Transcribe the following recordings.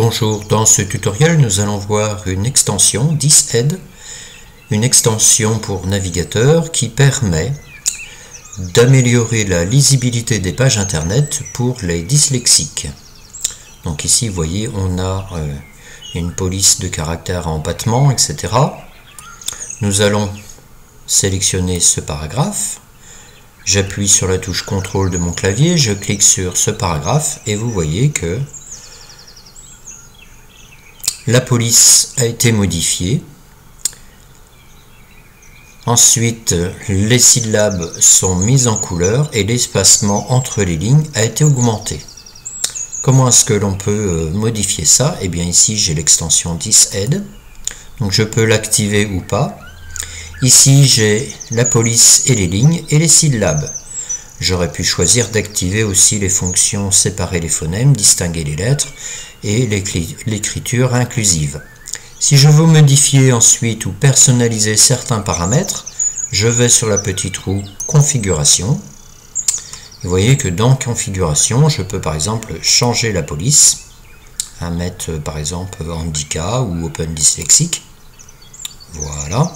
Bonjour, dans ce tutoriel nous allons voir une extension 10Ed, une extension pour navigateur qui permet d'améliorer la lisibilité des pages internet pour les dyslexiques. Donc ici vous voyez on a euh, une police de caractère en battement etc. Nous allons sélectionner ce paragraphe J'appuie sur la touche contrôle de mon clavier, je clique sur ce paragraphe et vous voyez que la police a été modifiée. Ensuite, les syllabes sont mises en couleur et l'espacement entre les lignes a été augmenté. Comment est-ce que l'on peut euh, modifier ça? Eh bien ici j'ai l'extension 10Aid. Donc je peux l'activer ou pas. Ici, j'ai la police et les lignes et les syllabes. J'aurais pu choisir d'activer aussi les fonctions séparer les phonèmes, distinguer les lettres et l'écriture inclusive. Si je veux modifier ensuite ou personnaliser certains paramètres, je vais sur la petite roue configuration. vous voyez que dans configuration, je peux par exemple changer la police, à mettre par exemple handicap ou open dyslexique. Voilà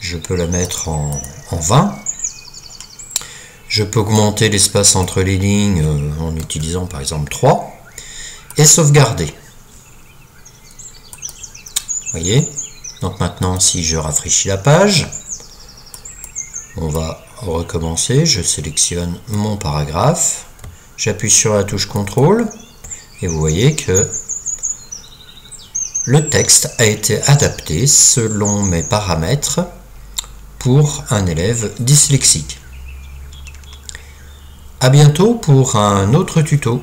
je peux la mettre en, 20. Je peux augmenter l'espace entre les lignes euh, en utilisant par exemple 3 et sauvegarder. Vous voyez? Donc maintenant, si je rafraîchis la page, on va recommencer. Je sélectionne mon paragraphe, j'appuie sur la touche contrôle et vous voyez que le texte a été adapté selon mes paramètres pour un élève dyslexique. A bientôt pour un autre tuto.